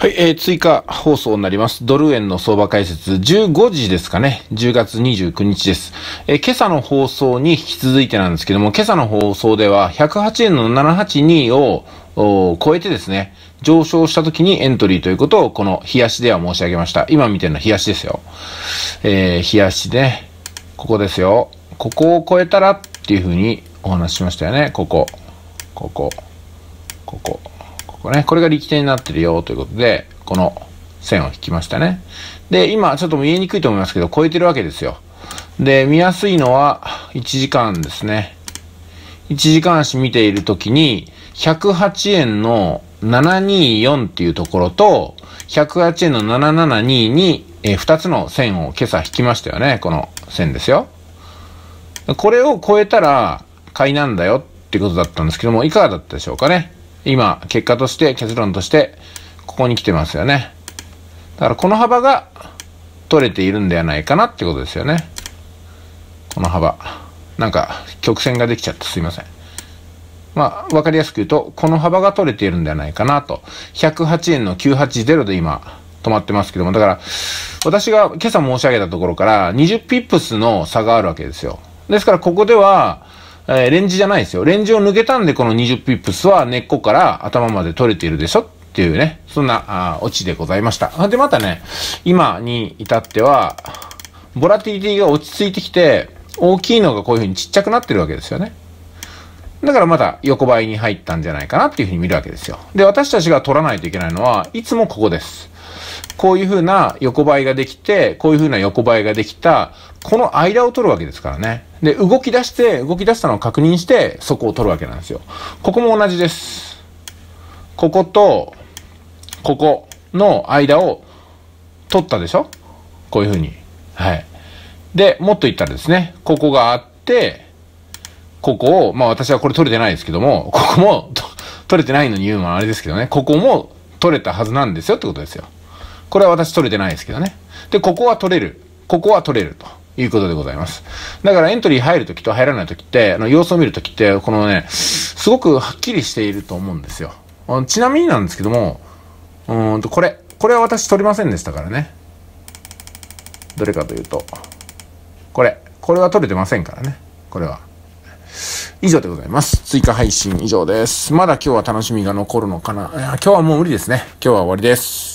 はい、えー、追加放送になります。ドル円の相場解説、15時ですかね。10月29日です。えー、今朝の放送に引き続いてなんですけども、今朝の放送では108円の782を超えてですね、上昇した時にエントリーということをこの冷やしでは申し上げました。今見てるのは冷やしですよ。えー、冷やしで、ここですよ。ここを超えたらっていうふうにお話ししましたよね。ここ、ここ、ここ。ここね、これが力点になってるよということで、この線を引きましたね。で、今ちょっと見えにくいと思いますけど、超えてるわけですよ。で、見やすいのは1時間ですね。1時間足見ているときに、108円の724っていうところと、108円の772に、えー、2つの線を今朝引きましたよね。この線ですよ。これを超えたら買いなんだよっていうことだったんですけども、いかがだったでしょうかね。今、結果として、結論として、ここに来てますよね。だからこの幅が取れているんではないかなってことですよね。この幅。なんか、曲線ができちゃってすいません。まあ、わかりやすく言うと、この幅が取れているんではないかなと。108円の980で今、止まってますけども、だから、私が今朝申し上げたところから20ピップスの差があるわけですよ。ですから、ここでは、えー、レンジじゃないですよ。レンジを抜けたんで、この20ピップスは根っこから頭まで取れているでしょ？っていうね、そんな、あオチでございました。で、またね、今に至っては、ボラティリティが落ち着いてきて、大きいのがこういうふうにちっちゃくなってるわけですよね。だからまた横ばいに入ったんじゃないかなっていうふうに見るわけですよ。で、私たちが取らないといけないのは、いつもここです。こういうふうな横ばいができて、こういうふうな横ばいができた、この間を取るわけですからね。で、動き出して、動き出したのを確認して、そこを取るわけなんですよ。ここも同じです。ここと、ここの間を取ったでしょ？こういうふうに。はい。で、もっと言ったらですね、ここがあって、ここを、まあ私はこれ取れてないですけども、ここも取れてないのに言うのはあれですけどね、ここも取れたはずなんですよってことですよ。これは私取れてないですけどね。で、ここは取れる。ここは取れると。いうことでございます。だからエントリー入るときと入らないときって、あの様子を見るときって、このね、すごくはっきりしていると思うんですよ。ちなみになんですけども、うんと、これ。これは私取りませんでしたからね。どれかというと、これ。これは取れてませんからね。これは。以上でございます。追加配信以上です。まだ今日は楽しみが残るのかな。今日はもう無理ですね。今日は終わりです。